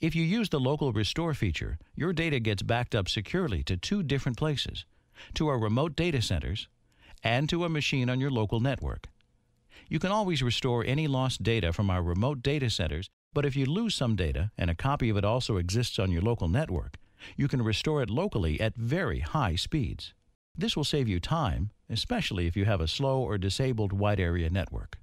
If you use the local restore feature, your data gets backed up securely to two different places to our remote data centers and to a machine on your local network. You can always restore any lost data from our remote data centers, but if you lose some data and a copy of it also exists on your local network, you can restore it locally at very high speeds. This will save you time, especially if you have a slow or disabled wide area network.